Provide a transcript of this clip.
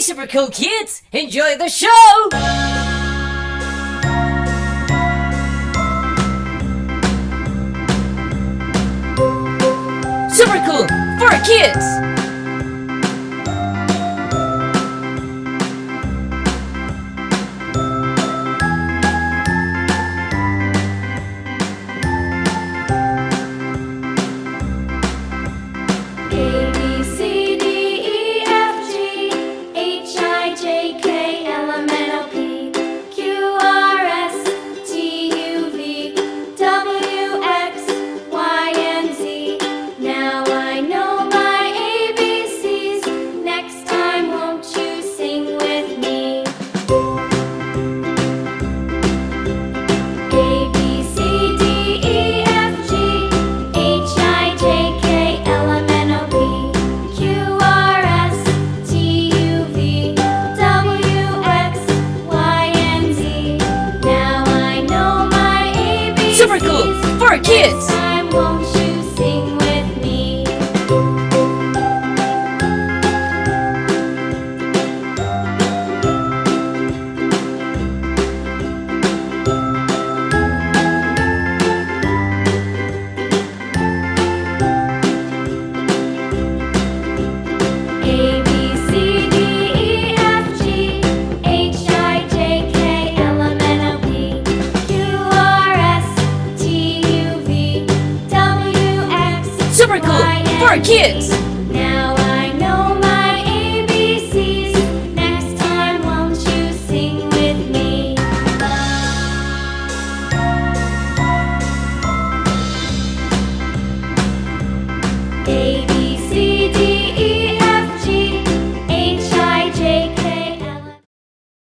Super cool kids! Enjoy the show! Super cool for kids! super cool for kids. for kids. Now I know my ABCs. Next time, won't you sing with me?